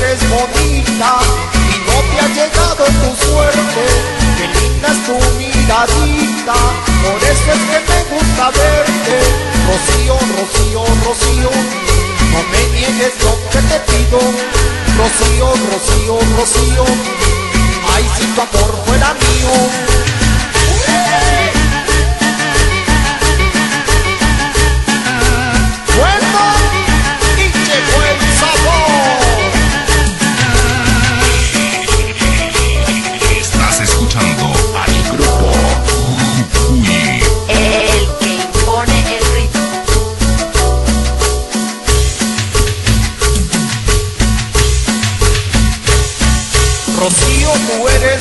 eres bonita y no te ha llegado tu suerte. Qué linda es tu miradita, por eso es que me gusta verte. Rocío, Rocío, Rocío, no me niegues lo que te pido. Rocío, Rocío, Rocío, ay si tu amor fuera mío.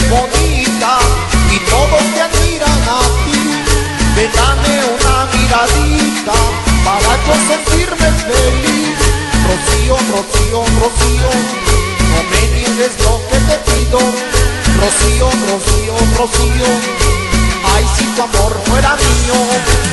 Bonita y todos te admiran a ti. Ven, dame una miradita para yo sentirme feliz. Rocío, Rocío, Rocío, no me niegues lo que te pido. Rocío, Rocío, Rocío, ay si tu amor fuera mío.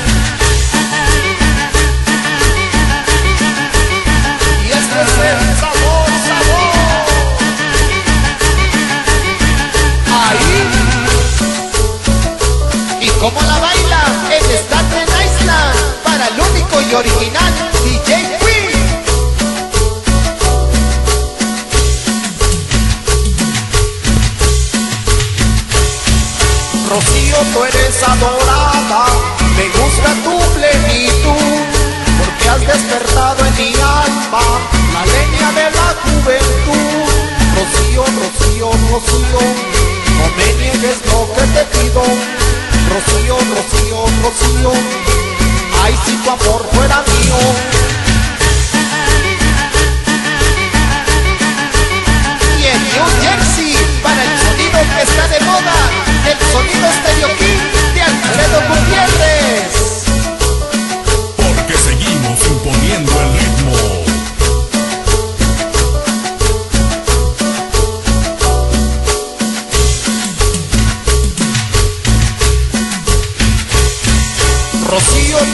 Tú eres adorada, me gusta tu plenitud, porque has despertado en mi alma la leña de la juventud. Rocío, Rocío, Rocío, no me niegues lo que te pido. Rocío, Rocío, Rocío, ay si tu amor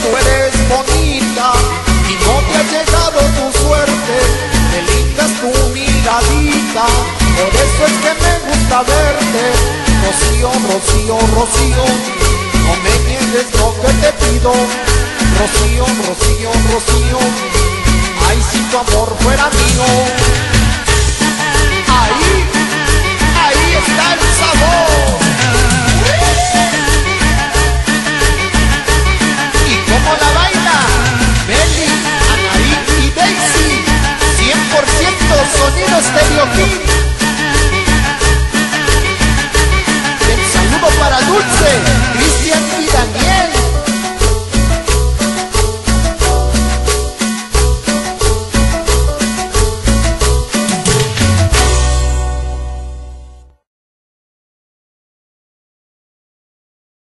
tú eres bonita y no te ha llegado tu suerte. Qué es tu miradita, por eso es que me gusta verte. Rocío, Rocío, Rocío, no me niegues lo que te pido. Rocío, Rocío, Rocío, ay si tu amor fuera